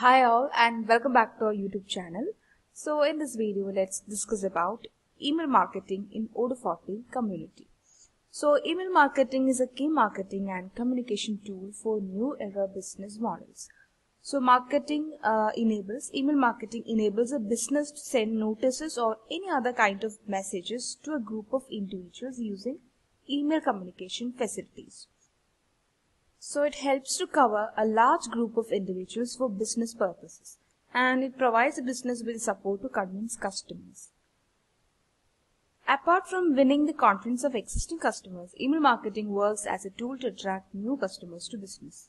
Hi all and welcome back to our YouTube channel. So in this video let's discuss about email marketing in Odoo 14 community. So email marketing is a key marketing and communication tool for new era business models. So marketing uh, enables, email marketing enables a business to send notices or any other kind of messages to a group of individuals using email communication facilities. So it helps to cover a large group of individuals for business purposes and it provides a business with support to convince customers. Apart from winning the confidence of existing customers, email marketing works as a tool to attract new customers to business.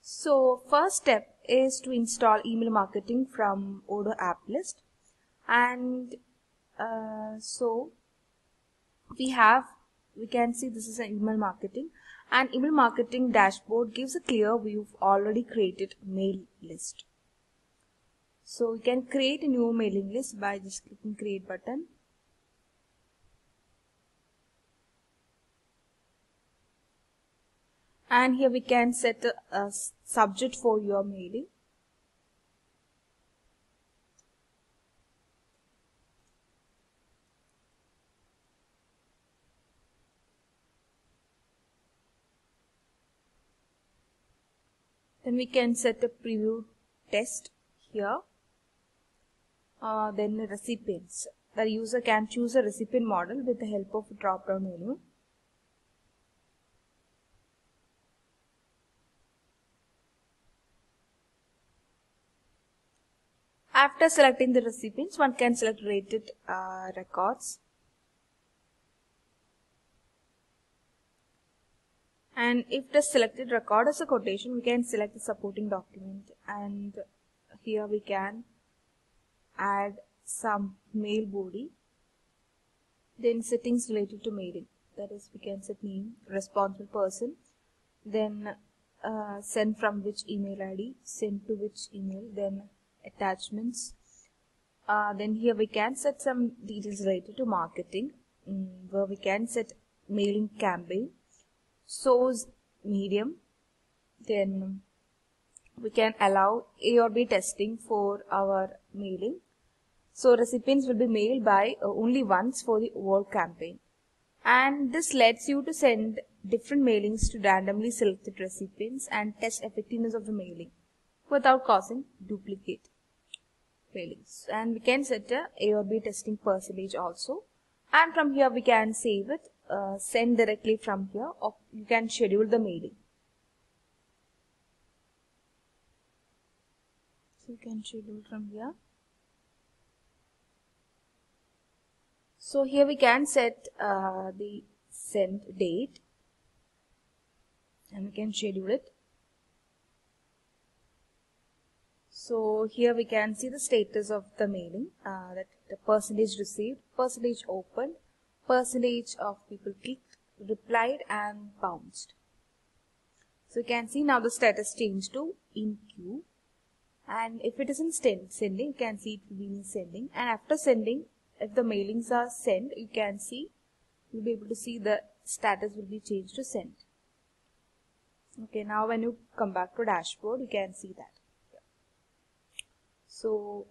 So first step is to install email marketing from Odoo app list and uh, so we have we can see this is an email marketing and email marketing dashboard gives a clear view of already created mail list. So we can create a new mailing list by just clicking create button. And here we can set a, a subject for your mailing. Then we can set a preview test here. Uh, then recipients. The user can choose a recipient model with the help of a drop down menu. After selecting the recipients one can select rated uh, records and if the selected record is a quotation we can select the supporting document. And here we can add some mail body then settings related to mailing. That is we can set name responsible person then uh, send from which email id send to which email then attachments. Uh, then here we can set some details related to marketing um, where we can set mailing campaign source medium then we can allow A or B testing for our mailing. So recipients will be mailed by uh, only once for the whole campaign. And this lets you to send different mailings to randomly selected recipients and test effectiveness of the mailing without causing duplicate mailings. And we can set a A or B testing percentage also. And from here we can save it uh, send directly from here or you can schedule the mailing. So you can schedule from here. So here we can set uh, the send date and we can schedule it. So here we can see the status of the mailing uh, that the percentage received, percentage opened, percentage of people clicked, replied and bounced. So you can see now the status changed to in queue and if it is in sending you can see it will be in sending and after sending if the mailings are sent you can see you'll be able to see the status will be changed to sent. Okay now when you come back to dashboard you can see that. So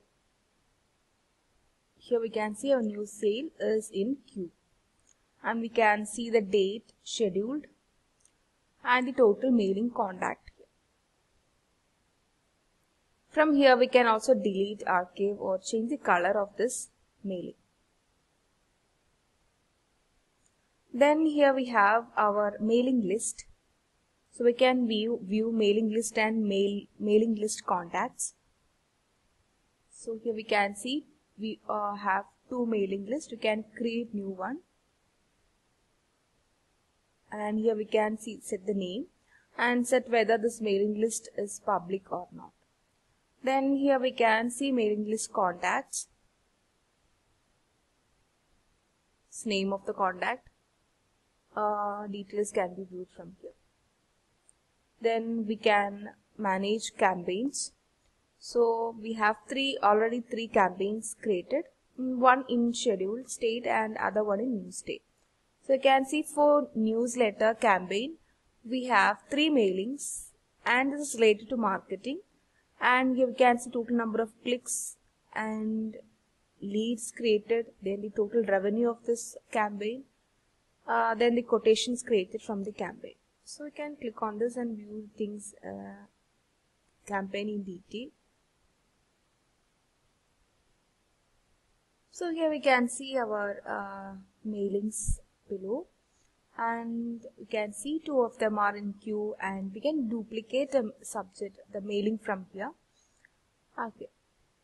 here we can see our new sale is in queue and we can see the date scheduled and the total mailing contact. From here we can also delete, archive or change the color of this mailing. Then here we have our mailing list. So we can view, view mailing list and mail, mailing list contacts. So here we can see we uh, have two mailing lists. We can create new one and here we can see set the name and set whether this mailing list is public or not. Then here we can see mailing list contacts, it's name of the contact, uh, details can be viewed from here. Then we can manage campaigns. So we have three already three campaigns created, one in scheduled state and other one in new state. So you can see for newsletter campaign, we have three mailings and this is related to marketing. And you can see total number of clicks and leads created then the total revenue of this campaign uh, then the quotations created from the campaign. So you can click on this and view things uh, campaign in detail. So here we can see our uh, mailings below and we can see two of them are in queue and we can duplicate a subject the mailing from here. Okay.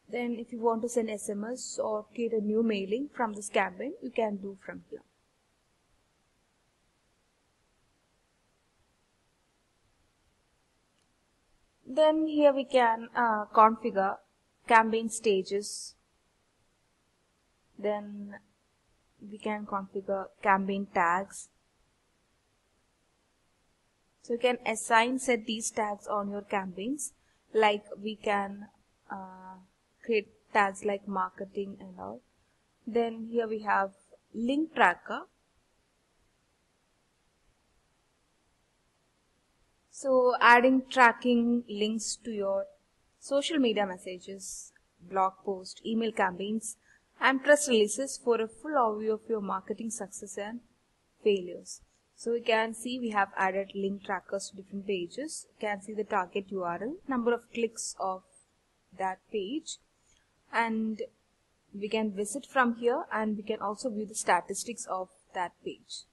Then if you want to send sms or create a new mailing from this campaign you can do from here. Then here we can uh, configure campaign stages. Then we can configure campaign tags. So you can assign set these tags on your campaigns. Like we can uh, create tags like marketing and all. Then here we have link tracker. So adding tracking links to your social media messages blog post email campaigns and press releases for a full overview of your marketing success and failures so we can see we have added link trackers to different pages. You can see the target URL, number of clicks of that page and we can visit from here and we can also view the statistics of that page.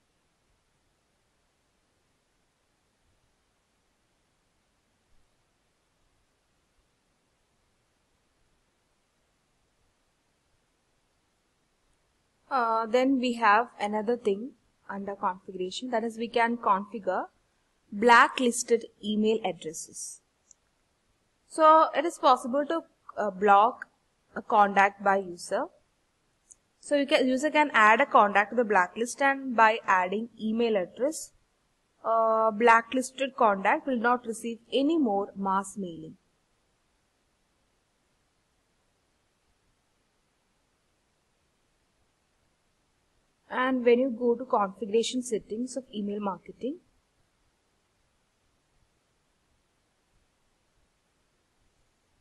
Uh, then we have another thing under configuration that is we can configure blacklisted email addresses. So it is possible to uh, block a contact by user. So you can user can add a contact to the blacklist and by adding email address, uh, blacklisted contact will not receive any more mass mailing. And when you go to configuration settings of email marketing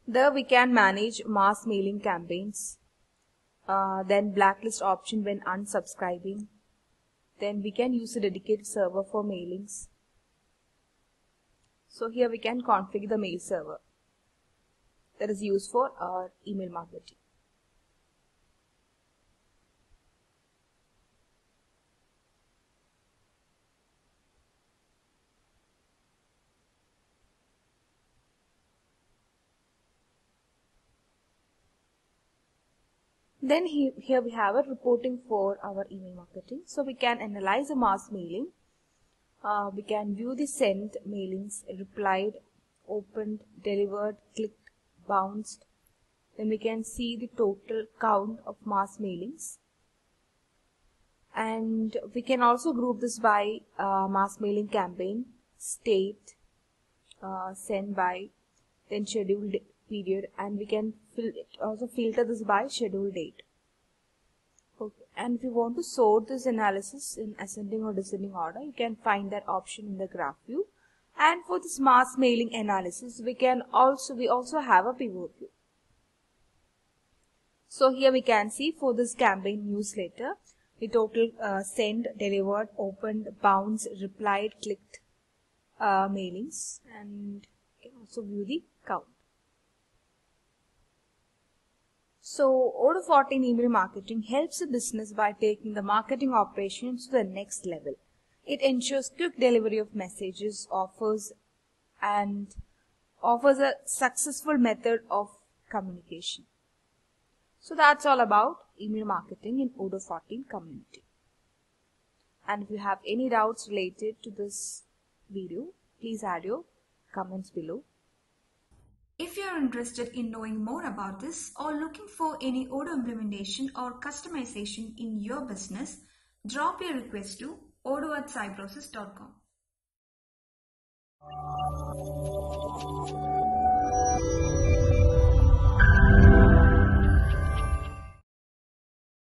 there we can manage mass mailing campaigns uh, then blacklist option when unsubscribing. Then we can use a dedicated server for mailings. So here we can configure the mail server that is used for our email marketing Then he, here we have a reporting for our email marketing. So we can analyze a mass mailing. Uh, we can view the sent mailings, replied, opened, delivered, clicked, bounced. Then we can see the total count of mass mailings. And we can also group this by uh, mass mailing campaign, state, uh, sent by, then scheduled period and we can also filter this by schedule date. Okay. And if you want to sort this analysis in ascending or descending order, you can find that option in the graph view. And for this mass mailing analysis, we can also we also have a pivot view. So here we can see for this campaign newsletter, the total uh, sent, delivered, opened, bounced, replied, clicked uh, mailings, and you can also view the count. So Odoo 14 email marketing helps a business by taking the marketing operations to the next level. It ensures quick delivery of messages, offers, and offers a successful method of communication. So that's all about email marketing in Odoo 14 community. And if you have any doubts related to this video, please add your comments below. If you are interested in knowing more about this or looking for any Odoo implementation or customization in your business, drop your request to odoo at cybrosys.com.